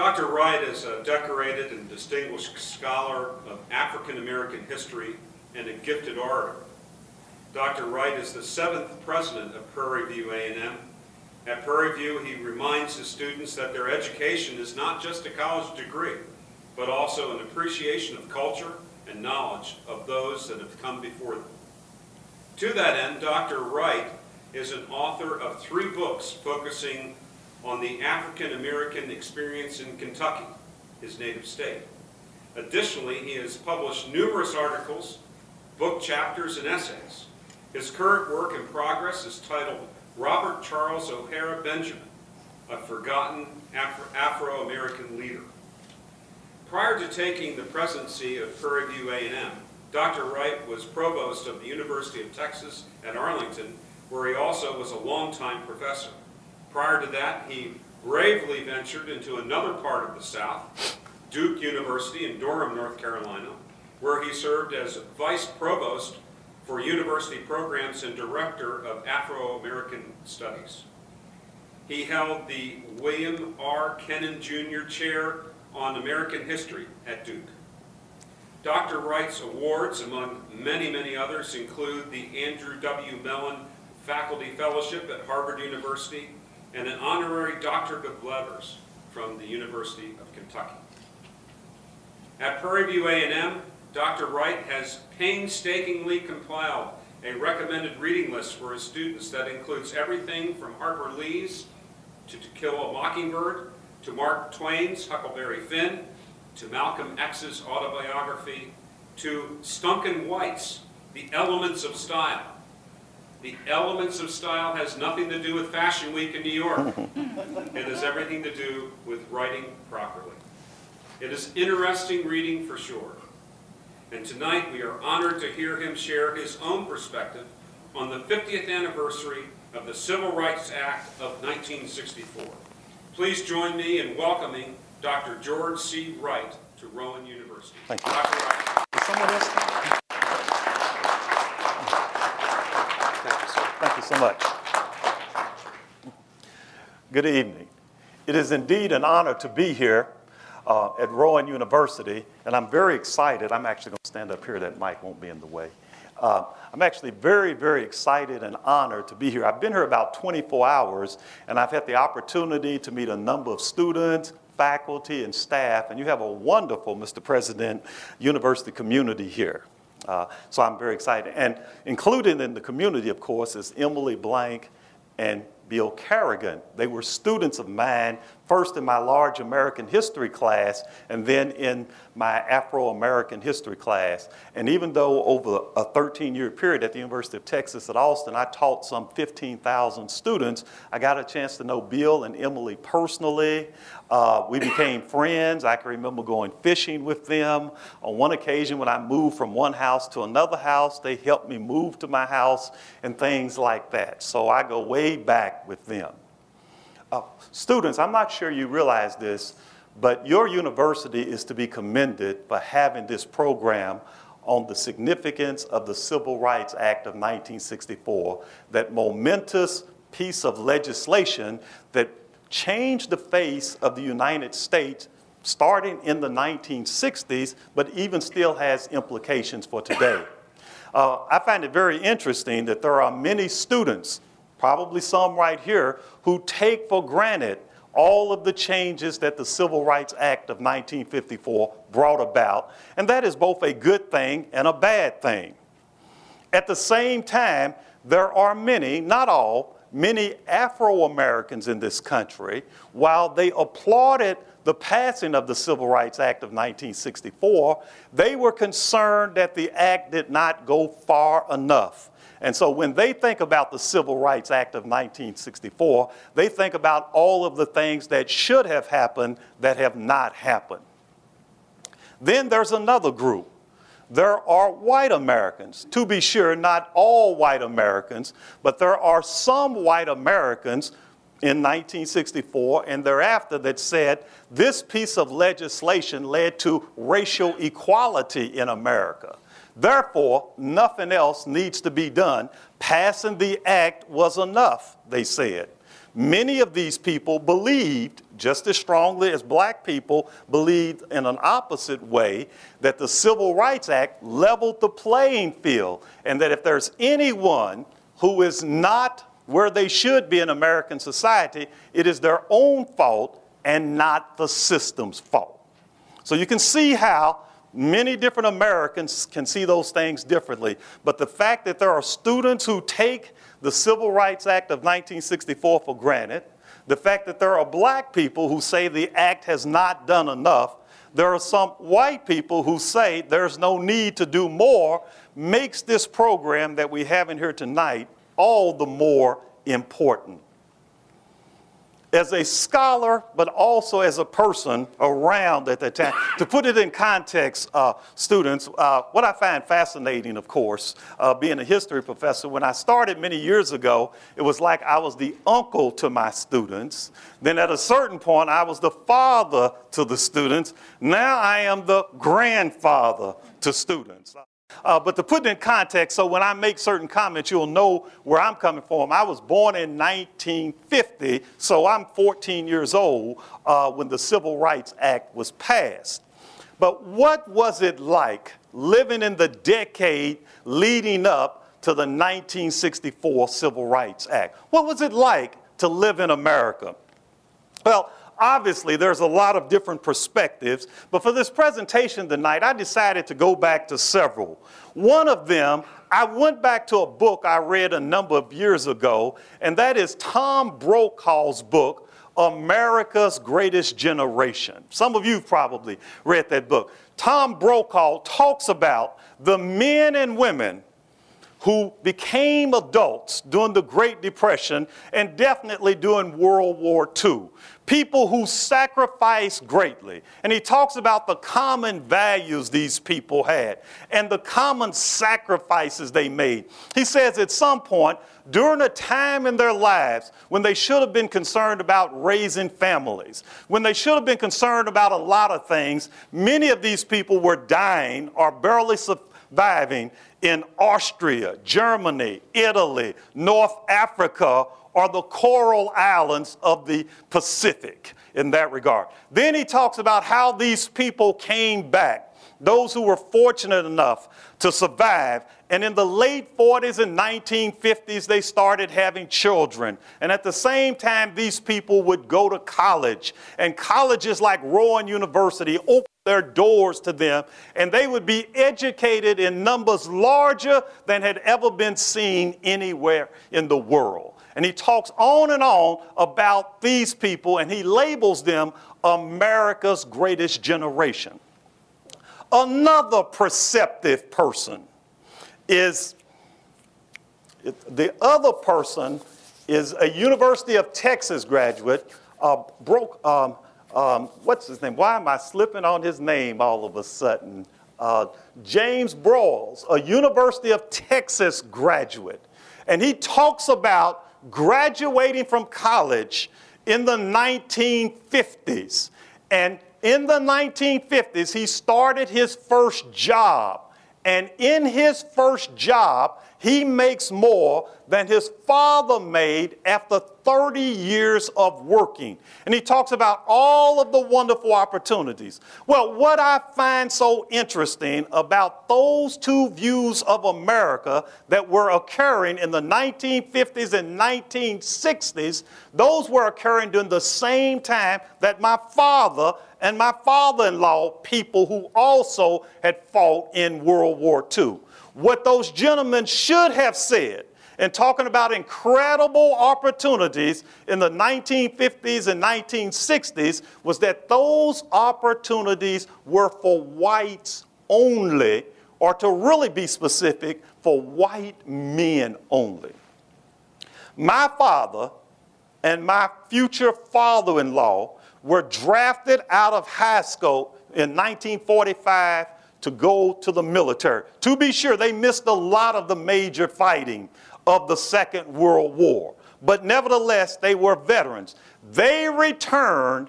Dr. Wright is a decorated and distinguished scholar of African American history and a gifted orator. Dr. Wright is the seventh president of Prairie View A&M. At Prairie View, he reminds his students that their education is not just a college degree, but also an appreciation of culture and knowledge of those that have come before them. To that end, Dr. Wright is an author of three books focusing on the African American experience in Kentucky, his native state. Additionally, he has published numerous articles, book chapters, and essays. His current work in progress is titled Robert Charles O'Hara Benjamin, a forgotten Afro-American leader. Prior to taking the presidency of Prairie View A&M, Dr. Wright was provost of the University of Texas at Arlington, where he also was a longtime professor. Prior to that, he bravely ventured into another part of the South, Duke University in Durham, North Carolina, where he served as vice provost for university programs and director of Afro-American Studies. He held the William R. Kenan Jr. Chair on American History at Duke. Dr. Wright's awards, among many, many others, include the Andrew W. Mellon Faculty Fellowship at Harvard University and an honorary Doctorate of Letters from the University of Kentucky. At Prairie View A&M, Dr. Wright has painstakingly compiled a recommended reading list for his students that includes everything from Harper Lee's To, to Kill a Mockingbird, to Mark Twain's Huckleberry Finn, to Malcolm X's autobiography, to Strunk and White's The Elements of Style, the elements of style has nothing to do with Fashion Week in New York. it has everything to do with writing properly. It is interesting reading for sure. And tonight we are honored to hear him share his own perspective on the 50th anniversary of the Civil Rights Act of 1964. Please join me in welcoming Dr. George C. Wright to Rowan University. Thank you. Dr. Wright. someone else? Thank you so much. Good evening. It is indeed an honor to be here uh, at Rowan University, and I'm very excited. I'm actually going to stand up here, that mic won't be in the way. Uh, I'm actually very, very excited and honored to be here. I've been here about 24 hours, and I've had the opportunity to meet a number of students, faculty, and staff, and you have a wonderful, Mr. President, university community here. Uh, so I'm very excited. And included in the community, of course, is Emily Blanck and Bill Carrigan. They were students of mine first in my large American history class and then in my Afro-American history class. And even though over a 13-year period at the University of Texas at Austin, I taught some 15,000 students, I got a chance to know Bill and Emily personally. Uh, we became friends. I can remember going fishing with them. On one occasion when I moved from one house to another house, they helped me move to my house and things like that. So I go way back with them. Uh, students, I'm not sure you realize this, but your university is to be commended for having this program on the significance of the Civil Rights Act of 1964, that momentous piece of legislation that changed the face of the United States starting in the 1960s, but even still has implications for today. Uh, I find it very interesting that there are many students probably some right here, who take for granted all of the changes that the Civil Rights Act of 1954 brought about. And that is both a good thing and a bad thing. At the same time, there are many, not all, many Afro Americans in this country, while they applauded the passing of the Civil Rights Act of 1964, they were concerned that the act did not go far enough. And so when they think about the Civil Rights Act of 1964, they think about all of the things that should have happened that have not happened. Then there's another group. There are white Americans. To be sure, not all white Americans, but there are some white Americans in 1964 and thereafter that said this piece of legislation led to racial equality in America. Therefore, nothing else needs to be done. Passing the act was enough, they said. Many of these people believed, just as strongly as black people believed in an opposite way, that the Civil Rights Act leveled the playing field, and that if there's anyone who is not where they should be in American society, it is their own fault and not the system's fault. So you can see how many different Americans can see those things differently. But the fact that there are students who take the Civil Rights Act of 1964 for granted, the fact that there are black people who say the act has not done enough, there are some white people who say there's no need to do more, makes this program that we have in here tonight all the more important as a scholar, but also as a person around at that time. to put it in context, uh, students, uh, what I find fascinating, of course, uh, being a history professor, when I started many years ago, it was like I was the uncle to my students. Then at a certain point, I was the father to the students. Now I am the grandfather to students. Uh, but to put it in context, so when I make certain comments, you'll know where I'm coming from. I was born in 1950, so I'm 14 years old uh, when the Civil Rights Act was passed. But what was it like living in the decade leading up to the 1964 Civil Rights Act? What was it like to live in America? Well, obviously there's a lot of different perspectives, but for this presentation tonight, I decided to go back to several. One of them, I went back to a book I read a number of years ago, and that is Tom Brokaw's book, America's Greatest Generation. Some of you probably read that book. Tom Brokaw talks about the men and women who became adults during the Great Depression and definitely during World War II. People who sacrificed greatly. And he talks about the common values these people had and the common sacrifices they made. He says at some point, during a time in their lives when they should have been concerned about raising families, when they should have been concerned about a lot of things, many of these people were dying or barely surviving in Austria, Germany, Italy, North Africa, or the coral islands of the Pacific in that regard. Then he talks about how these people came back, those who were fortunate enough to survive. And in the late 40s and 1950s, they started having children. And at the same time, these people would go to college. And colleges like Rowan University opened their doors to them, and they would be educated in numbers larger than had ever been seen anywhere in the world. And he talks on and on about these people, and he labels them America's greatest generation. Another perceptive person is the other person is a University of Texas graduate, uh, broke, um, um, what's his name? Why am I slipping on his name all of a sudden? Uh, James Broyles, a University of Texas graduate. And he talks about graduating from college in the 1950s. And in the 1950s, he started his first job. And in his first job, he makes more than his father made after 30 years of working. And he talks about all of the wonderful opportunities. Well, what I find so interesting about those two views of America that were occurring in the 1950s and 1960s, those were occurring during the same time that my father and my father in law, people who also had fought in World War II what those gentlemen should have said in talking about incredible opportunities in the 1950s and 1960s was that those opportunities were for whites only, or to really be specific, for white men only. My father and my future father in law were drafted out of high school in 1945 to go to the military. To be sure, they missed a lot of the major fighting of the Second World War, but nevertheless, they were veterans. They returned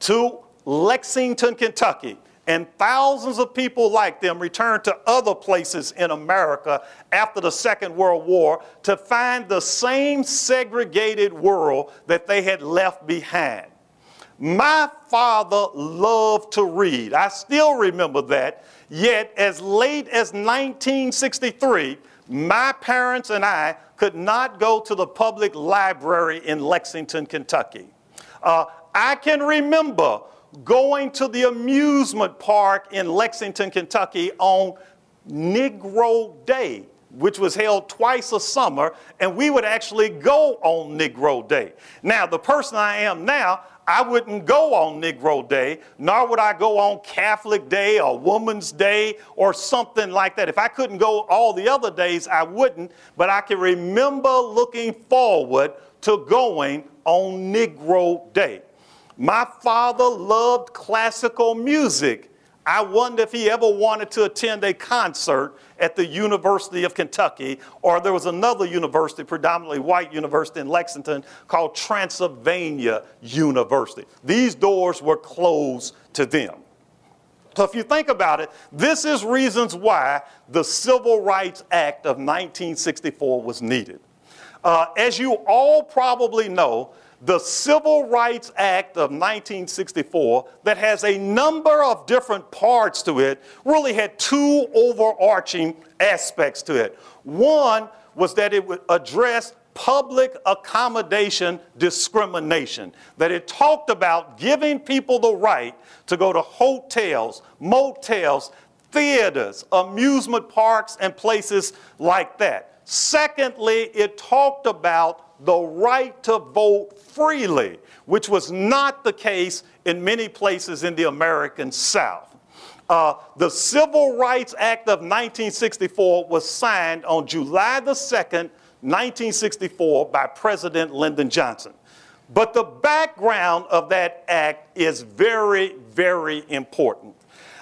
to Lexington, Kentucky, and thousands of people like them returned to other places in America after the Second World War to find the same segregated world that they had left behind. My father loved to read. I still remember that. Yet, as late as 1963, my parents and I could not go to the public library in Lexington, Kentucky. Uh, I can remember going to the amusement park in Lexington, Kentucky on Negro Day, which was held twice a summer, and we would actually go on Negro Day. Now, the person I am now, I wouldn't go on Negro Day, nor would I go on Catholic Day or Woman's Day or something like that. If I couldn't go all the other days, I wouldn't, but I can remember looking forward to going on Negro Day. My father loved classical music. I wonder if he ever wanted to attend a concert at the University of Kentucky, or there was another university, predominantly white university in Lexington, called Transylvania University. These doors were closed to them. So if you think about it, this is reasons why the Civil Rights Act of 1964 was needed. Uh, as you all probably know, the Civil Rights Act of 1964, that has a number of different parts to it, really had two overarching aspects to it. One was that it would address public accommodation discrimination, that it talked about giving people the right to go to hotels, motels, theaters, amusement parks, and places like that. Secondly, it talked about the right to vote freely, which was not the case in many places in the American South. Uh, the Civil Rights Act of 1964 was signed on July the 2nd, 1964, by President Lyndon Johnson. But the background of that act is very, very important.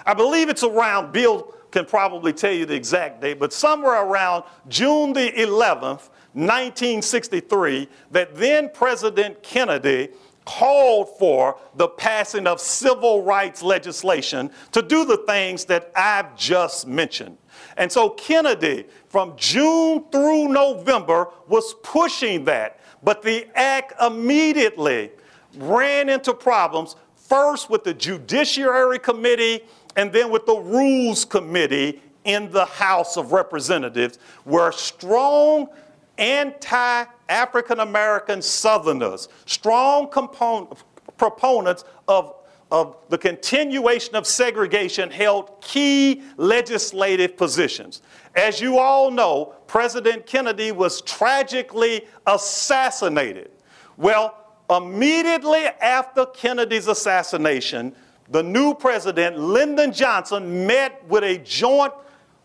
I believe it's around, Bill can probably tell you the exact date, but somewhere around June the 11th, 1963 that then President Kennedy called for the passing of civil rights legislation to do the things that I've just mentioned. And so Kennedy, from June through November, was pushing that. But the act immediately ran into problems, first with the Judiciary Committee and then with the Rules Committee in the House of Representatives, where strong anti African American Southerners, strong proponents of, of the continuation of segregation, held key legislative positions. As you all know, President Kennedy was tragically assassinated. Well, immediately after Kennedy's assassination, the new president, Lyndon Johnson, met with a joint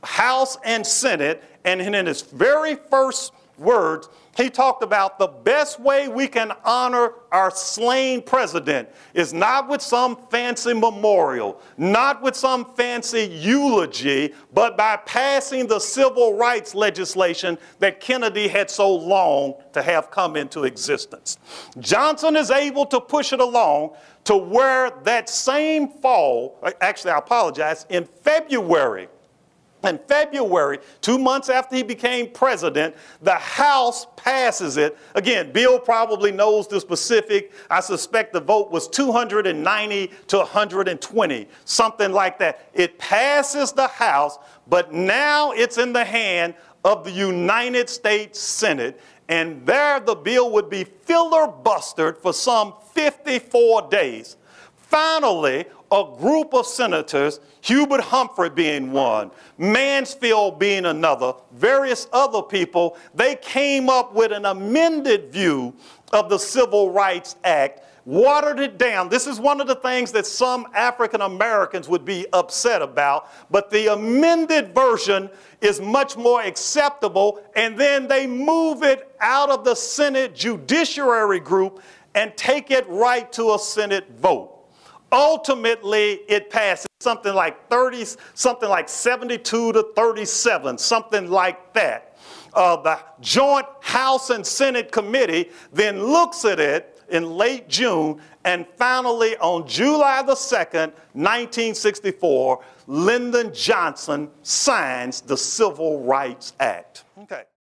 House and Senate, and in his very first words, he talked about the best way we can honor our slain president is not with some fancy memorial, not with some fancy eulogy, but by passing the civil rights legislation that Kennedy had so long to have come into existence. Johnson is able to push it along to where that same fall, actually, I apologize, in February in February, two months after he became president, the House passes it. Again, Bill probably knows the specific. I suspect the vote was 290 to 120, something like that. It passes the House, but now it's in the hand of the United States Senate. And there the bill would be filibustered for some 54 days. Finally, a group of senators, Hubert Humphrey being one, Mansfield being another, various other people, they came up with an amended view of the Civil Rights Act, watered it down. This is one of the things that some African Americans would be upset about, but the amended version is much more acceptable, and then they move it out of the Senate Judiciary Group and take it right to a Senate vote. Ultimately, it passes something like 30, something like 72 to 37, something like that. Uh, the joint House and Senate committee then looks at it in late June, and finally on July the 2nd, 1964, Lyndon Johnson signs the Civil Rights Act. Okay.